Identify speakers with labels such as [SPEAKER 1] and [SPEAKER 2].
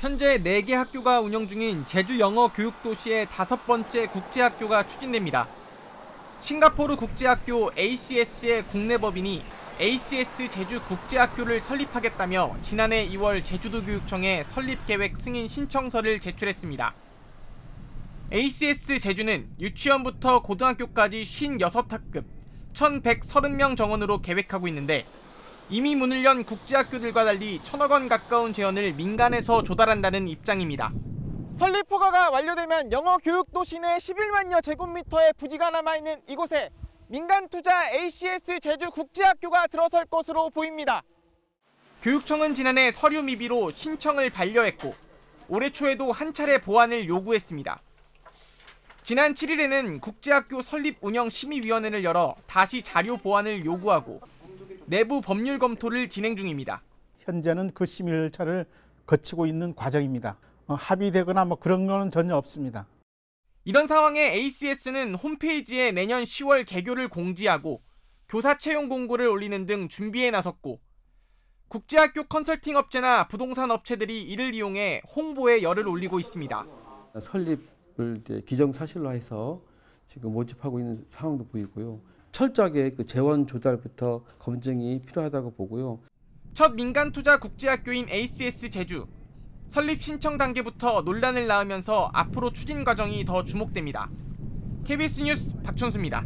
[SPEAKER 1] 현재 4개 학교가 운영 중인 제주 영어 교육 도시의 다섯 번째 국제학교가 추진됩니다. 싱가포르 국제학교 ACS의 국내 법인이 ACS 제주 국제학교를 설립하겠다며 지난해 2월 제주도 교육청에 설립 계획 승인 신청서를 제출했습니다. ACS 제주는 유치원부터 고등학교까지 56학급 1,130명 정원으로 계획하고 있는데 이미 문을 연 국제학교들과 달리 천억 원 가까운 재원을 민간에서 조달한다는 입장입니다. 설립 허가가 완료되면 영어 교육 도 시 내 11만여 제곱미터의 부지가 남아있는 이곳에 민간 투자 ACS 제주 국제학교가 들어설 것으로 보입니다. 교육청은 지난해 서류 미비로 신청을 반려했고 올해 초에도 한 차례 보완을 요구했습니다. 지난 7일에는 국제학교 설립 운영 심의위원회를 열어 다시 자료 보완을 요구하고 내부 법률 검토를 진행 중입니다.
[SPEAKER 2] 현재는 그 심의 절차를 거치고 있는 과정입니다. 어, 합의되거나 뭐 그런 거는 전혀 없습니다.
[SPEAKER 1] 이런 상황에 ACS는 홈페이지에 내년 10월 개교를 공지하고 교사 채용 공고를 올리는 등 준비에 나섰고 국제학교 컨설팅 업체나 부동산 업체들이 이를 이용해 홍보에 열을 올리고 있습니다.
[SPEAKER 3] 설립을 기정사실로 해서 지금 모집하고 있는 상황도 보이고요. 철저하게 그 재원 조달부터 검증이 필요하다고 보고요.
[SPEAKER 1] 첫 민간 투자 국제학교인 ACS 제주 설립 신청 단계부터 논란을 낳으면서 앞으로 추진 과정이 더 주목됩니다. KBS 뉴스 박천수입니다.